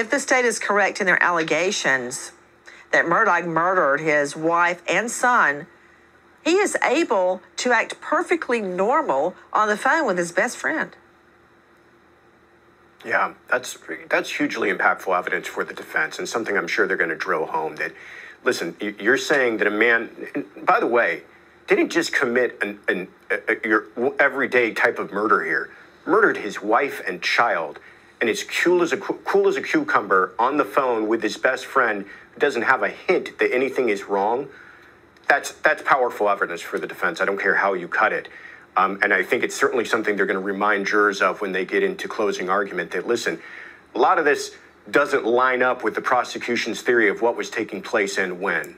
if the state is correct in their allegations that Murdaugh murdered his wife and son, he is able to act perfectly normal on the phone with his best friend. Yeah, that's that's hugely impactful evidence for the defense, and something I'm sure they're going to drill home. That, listen, you're saying that a man, by the way, didn't just commit an, an a, a, your everyday type of murder here. Murdered his wife and child, and is cool as a cool as a cucumber on the phone with his best friend, who doesn't have a hint that anything is wrong. That's that's powerful evidence for the defense. I don't care how you cut it. Um, and I think it's certainly something they're going to remind jurors of when they get into closing argument that, listen, a lot of this doesn't line up with the prosecution's theory of what was taking place and when.